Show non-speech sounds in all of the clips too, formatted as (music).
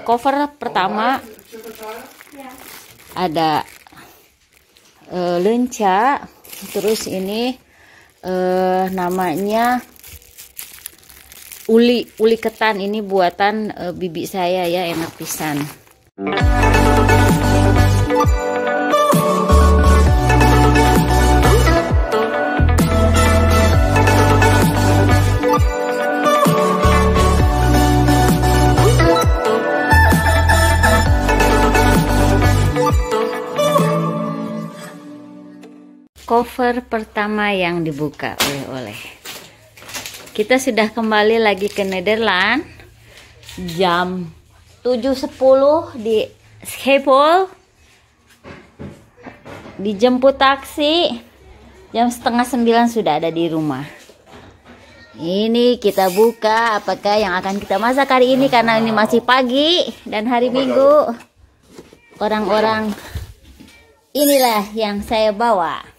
cover pertama. Ada eh, lenca. Terus ini eh, namanya uli uli ketan. Ini buatan eh, bibi saya ya enak pisan cover pertama yang dibuka oleh-oleh. Kita sudah kembali lagi ke Nederland jam 7.10 di Schiphol. Dijemput taksi jam setengah sembilan sudah ada di rumah. Ini kita buka apakah yang akan kita masak hari ini karena ini masih pagi dan hari Minggu. Orang-orang inilah yang saya bawa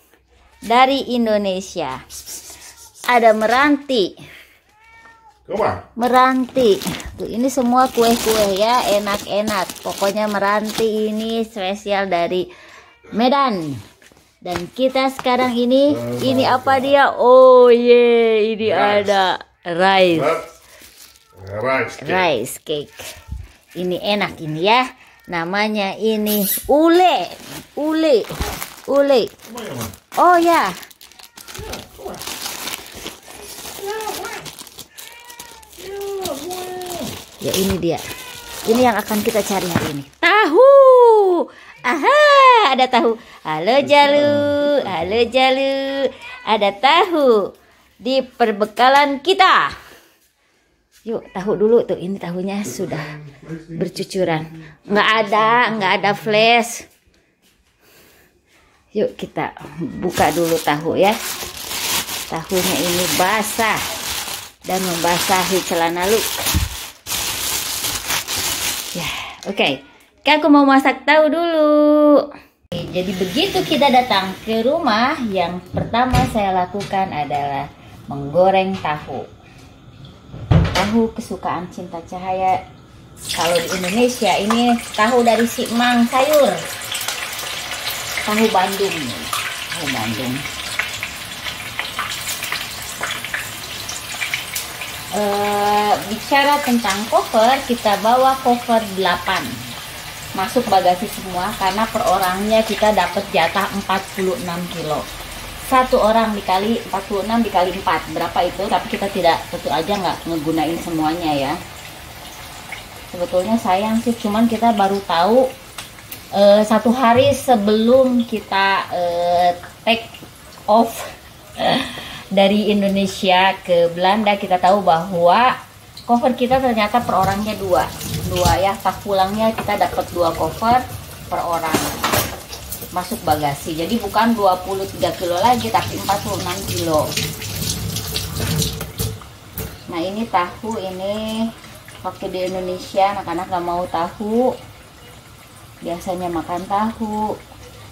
dari Indonesia. Ada meranti. Meranti. Tuh, ini semua kue-kue ya, enak-enak. Pokoknya meranti ini spesial dari Medan. Dan kita sekarang ini, ini apa dia? Oh ye, ini ada rice. Rice cake. Rice cake. Ini enak ini ya. Namanya ini ule. Ule. Ule. Oh ya. Ya ini dia. Ini yang akan kita cari hari ini. Tahu. Aha, ada tahu. Halo Jalu. Halo Jalu. Ada tahu di perbekalan kita. Yuk, tahu dulu tuh. Ini tahunya sudah bercucuran. Nggak ada, nggak ada flash. Yuk kita buka dulu tahu ya. Tahunya ini basah dan membasahi celana lu. Ya, oke. Okay. Aku mau masak tahu dulu. Jadi begitu kita datang ke rumah, yang pertama saya lakukan adalah menggoreng tahu. Tahu kesukaan cinta cahaya. Kalau di Indonesia ini tahu dari si Mang sayur tahu Bandung. Tahu Bandung. E, bicara tentang cover kita bawa cover 8 masuk bagasi semua karena per orangnya kita dapat jatah 46 kilo. Satu orang dikali 46 dikali 4 berapa itu? Tapi kita tidak tentu aja nggak ngegunain semuanya ya. Sebetulnya sayang sih cuman kita baru tahu uh, satu hari sebelum kita uh, take off uh, dari Indonesia ke Belanda kita tahu bahwa cover kita ternyata per orangnya dua. Dua ya pas pulangnya kita dapat dua cover per orang. Masuk bagasi. Jadi bukan 23 kilo lagi tapi 46 kilo. Nah ini tahu ini waktu di Indonesia anak-anak gak mau tahu biasanya makan tahu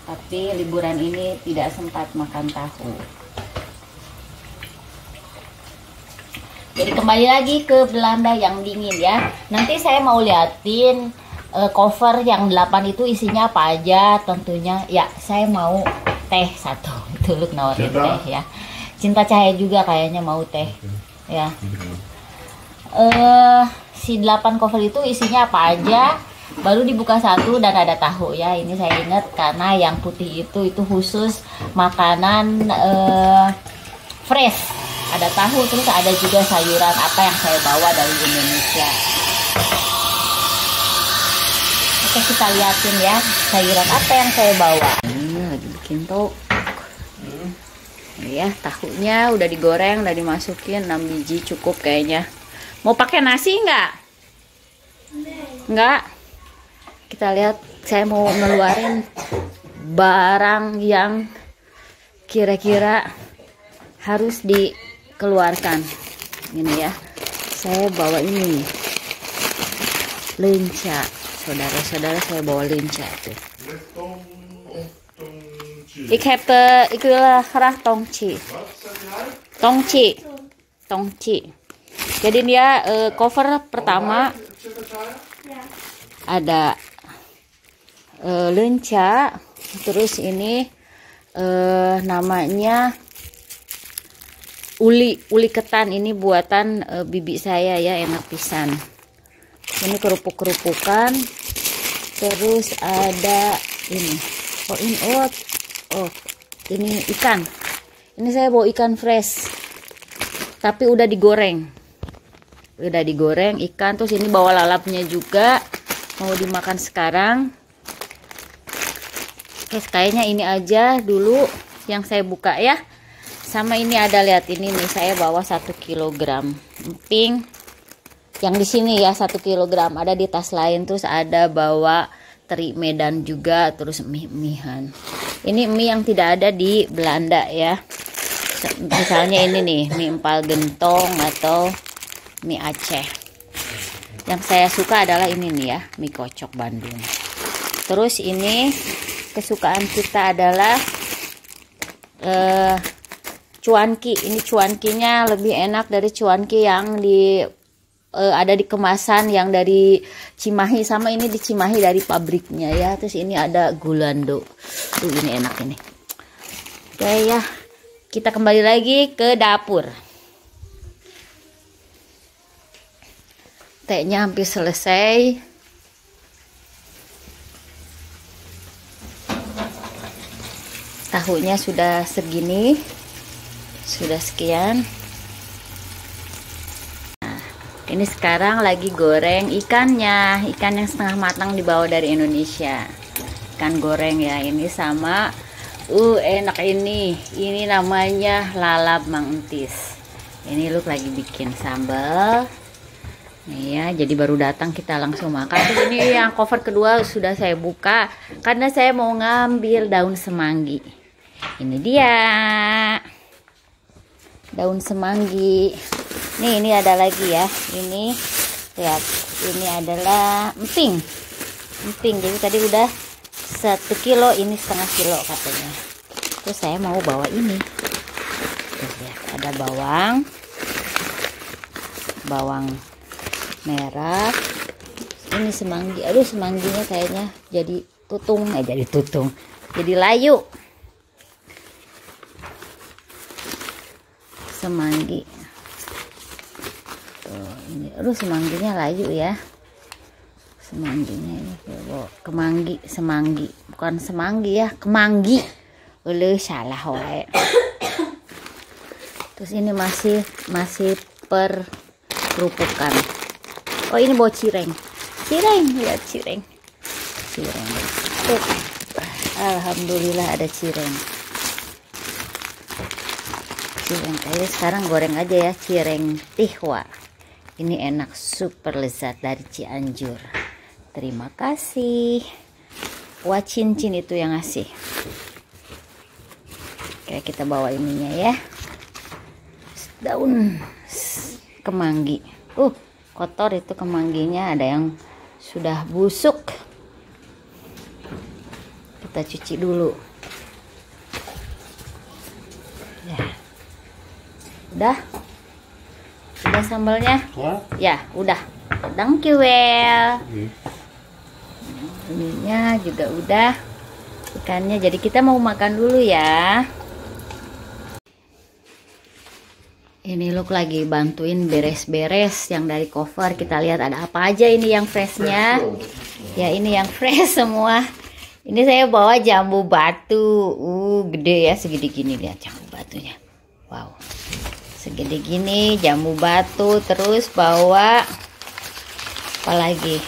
tapi liburan ini tidak sempat makan tahu. Jadi kembali lagi ke Belanda yang dingin ya. Nanti saya mau liatin uh, cover yang 8 itu isinya apa aja tentunya. Ya saya mau teh satu (laughs) itu lu nawarin teh ya. Cinta cahaya juga kayaknya mau teh ya. Uh, si 8 cover itu isinya apa aja baru dibuka satu dan ada tahu ya. Ini saya ingat karena yang putih itu itu khusus makanan uh, fresh. Ada tahu terus ada juga sayuran apa yang saya bawa dari Indonesia. Oke kita liatin ya sayuran apa yang saya bawa. Ini lagi bikin tok. Ya tahunya udah digoreng udah dimasukin 6 biji cukup kayaknya. Mau pakai nasi enggak enggak kita lihat saya mau ngeluarin barang yang kira-kira harus dikeluarkan. Ini ya saya bawa ini. Lenca. Saudara-saudara saya bawa lenca tuh. Ik heb uh, ik wil uh, graag tongci. Tongci. Tongci. Jadi dia uh, cover pertama. Ada uh, lenca terus ini uh, namanya uli uli ketan. Ini buatan uh, bibi saya ya enak pisan. Ini kerupuk kerupukan terus ada ini. Oh ini oh oh ini ikan. Ini saya bawa ikan fresh tapi udah digoreng. Udah digoreng ikan. Terus ini bawa lalapnya juga. Mau dimakan sekarang oke kayaknya ini aja dulu yang saya buka ya. Sama ini ada lihat ini nih saya bawa satu kilogram emping. Yang di sini ya satu kilogram. Ada di tas lain terus ada bawa teri Medan juga terus mie mihan ini mie yang tidak ada di Belanda ya. Misalnya ini nih mie empal gentong atau mie Aceh. Yang saya suka adalah ini nih ya mie kocok Bandung. Terus ini kesukaan kita adalah eh, cuanki. Ini cuankinya lebih enak dari cuanki yang di uh, ada di kemasan yang dari Cimahi sama ini di Cimahi dari pabriknya ya. Terus ini ada gulando. Tuh ini enak ini. Oke ya. Kita kembali lagi ke dapur. Tehnya hampir selesai tahunya sudah segini. Sudah sekian. Nah, ini sekarang lagi goreng ikannya. Ikan yang setengah matang dibawa dari Indonesia. Ikan goreng ya ini sama. Uh enak ini. Ini namanya lalap mang entis ini lu lagi bikin sambal. Nih ya, jadi baru datang kita langsung makan. Terus ini yang cover kedua sudah saya buka. Karena saya mau ngambil daun semanggi. Ini dia. Daun semanggi. Nih ini ada lagi ya. Ini lihat. Ini adalah emping. Emping. Jadi tadi udah satu kilo ini setengah kilo katanya. Terus saya mau bawa ini. Tuh, lihat. Ada bawang. Bawang merah. Ini semanggi. Aduh semangginya kayaknya jadi tutung. Eh jadi tutung. Jadi layu semanggi. Tuh ini. Aduh semangginya layu ya. Semangginya ini. Kemanggi semanggi. Bukan semanggi ya kemanggi. Oleh salah wae. (coughs) Terus ini masih masih per kerupukan oh ini bawa cireng. Cireng lihat cireng. Cireng. Tuh. Alhamdulillah ada cireng cireng. Kayu sekarang goreng aja ya cireng tihwa. Ini enak super lezat dari Cianjur. Terima kasih. Wah cincin itu yang ngasih. Oke kita bawa ininya ya. Daun kemanggi. Uh kotor itu kemangginya. Ada yang sudah busuk. Kita cuci dulu Udah? Udah sambalnya? Ya, udah. Thank you, well. Hmm. Ininya juga udah. Ikannya jadi kita mau makan dulu ya. Ini look lagi bantuin beres-beres yang dari cover. Kita lihat ada apa aja ini yang freshnya. Ya ini yang fresh semua. Ini saya bawa jambu batu. Uh, gede ya segede gini lihat jambu batunya. Segede gini jamu batu terus bawa apa lagi?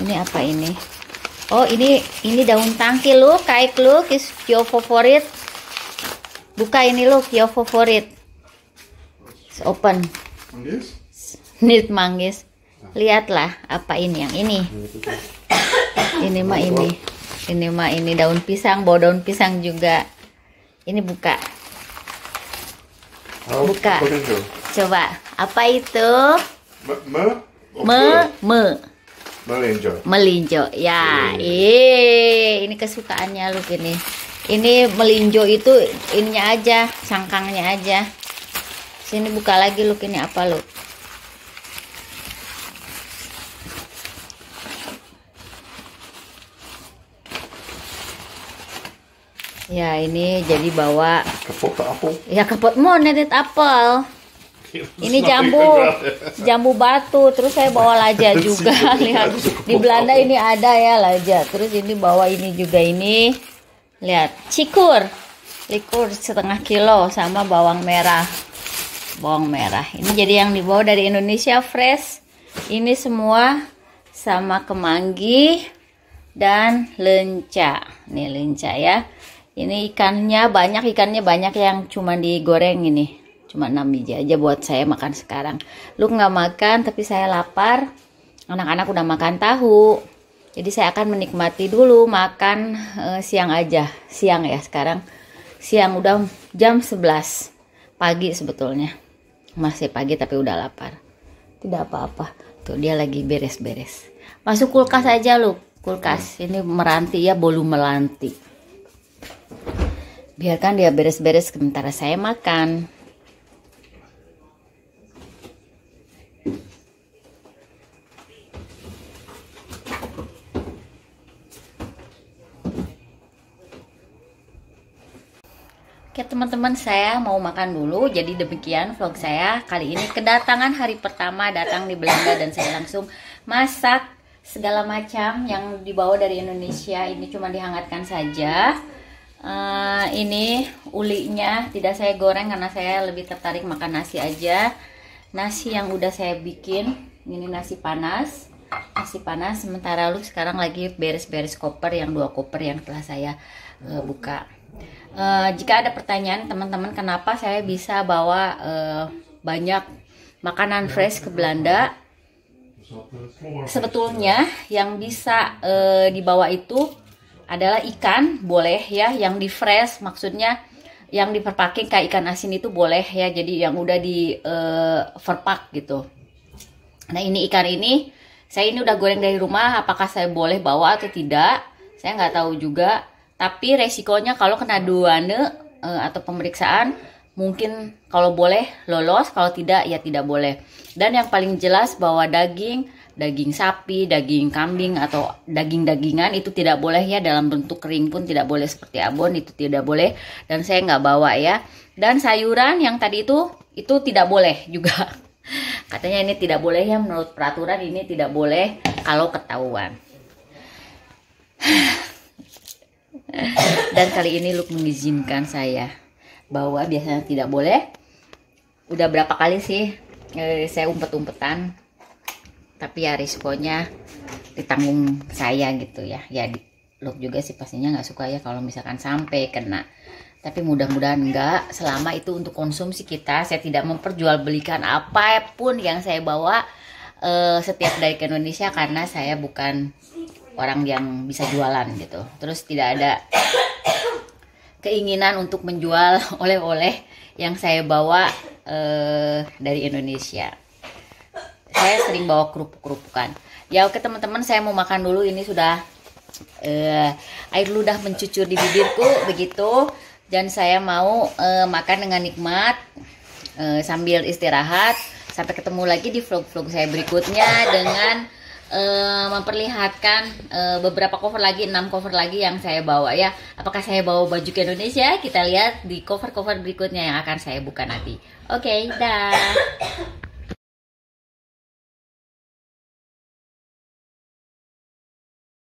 Ini apa ini? Oh ini ini daun tangki lu kaik lu kis your favorit buka ini lu your favorit open. Manggis? Need manggis. Lihatlah apa ini yang ini. Ini mah ini. Ini mah ini daun pisang bawa daun pisang juga. Ini buka Oh, Buka. Coba. Apa itu? Me, me, me, me. Melinjo. Melinjo. Ya, eh ini kesukaannya lu ini. Ini melinjo itu ininya aja, sangkangnya aja. Sini buka lagi lu ini apa lu? Ya ini jadi bawa Kapotte appel. ya kapot mau nedet apel. Ini jambu, jambu batu. Terus saya bawa laja juga. Lihat di Belanda ini ada ya laja. Terus ini bawa ini juga ini. Lihat cikur, likur setengah kilo sama bawang merah, bawang merah. Ini jadi yang dibawa dari Indonesia fresh. Ini semua sama kemangi dan lenca. Nih lenca ya. Ini ikannya banyak, ikannya banyak yang cuma digoreng ini. Cuma 6 biji aja buat saya makan sekarang. Lu nggak makan tapi saya lapar. Anak-anak udah makan tahu. Jadi saya akan menikmati dulu makan eh, siang aja. Siang ya sekarang. Siang udah jam 11 pagi sebetulnya. Masih pagi tapi udah lapar. Tidak apa-apa. Tuh dia lagi beres-beres. Masuk kulkas aja lu. Kulkas. Ini meranti ya bolu melanti. Biarkan dia beres-beres sementara saya makan. Oke teman-teman saya mau makan dulu. Jadi demikian vlog saya. Kali ini kedatangan hari pertama datang di Belanda Dan saya langsung masak segala macam yang dibawa dari Indonesia. Ini cuma dihangatkan saja uh, Ini ulinya tidak saya goreng karena saya lebih tertarik makan nasi aja. Nasi yang udah saya bikin Ini nasi panas Nasi panas. Sementara lu sekarang lagi beres-beres koper yang dua koper yang telah saya uh, buka. Uh, jika ada pertanyaan teman-teman kenapa saya bisa bawa uh, banyak makanan fresh ke Belanda? Sebetulnya yang bisa uh, dibawa itu adalah ikan boleh ya yang di fresh maksudnya yang diperpaking kayak ikan asin itu boleh ya jadi yang udah di uh, verpak gitu nah ini ikan ini saya ini udah goreng dari rumah apakah saya boleh bawa atau tidak saya nggak tahu juga tapi resikonya kalau kena duane uh, atau pemeriksaan mungkin kalau boleh lolos, kalau tidak ya tidak boleh. Dan yang paling jelas bahwa daging, daging sapi, daging kambing atau daging-dagingan itu tidak boleh ya dalam bentuk kering pun tidak boleh seperti abon itu tidak boleh dan saya nggak bawa ya. Dan sayuran yang tadi itu itu tidak boleh juga. (laughs) Katanya ini tidak boleh ya menurut peraturan ini tidak boleh kalau ketahuan. (sighs) Dan kali ini Luke mengizinkan saya bahwa biasanya tidak boleh. Udah berapa kali sih eh, saya umpet-umpetan, tapi ya risikonya ditanggung saya gitu ya. Ya Luke juga sih pastinya nggak suka ya kalau misalkan sampai kena. Tapi mudah-mudahan enggak selama itu untuk konsumsi kita. Saya tidak memperjualbelikan apa pun yang saya bawa uh, setiap dari ke Indonesia karena saya bukan orang yang bisa jualan gitu. Terus tidak ada keinginan untuk menjual (laughs) oleh-oleh yang saya bawa uh, dari Indonesia. Saya sering bawa kerupuk-kerupukan. Ya oke teman-teman, saya mau makan dulu. Ini sudah uh, air ludah mencucur di bibirku begitu. Dan saya mau uh, makan dengan nikmat uh, sambil istirahat. Sampai ketemu lagi di vlog-vlog saya berikutnya dengan uh, memperlihatkan uh, beberapa cover lagi, enam cover lagi yang saya bawa ya. Apakah saya bawa baju ke Indonesia? Kita lihat di cover-cover berikutnya yang akan saya buka nanti. Oke, okay, dah.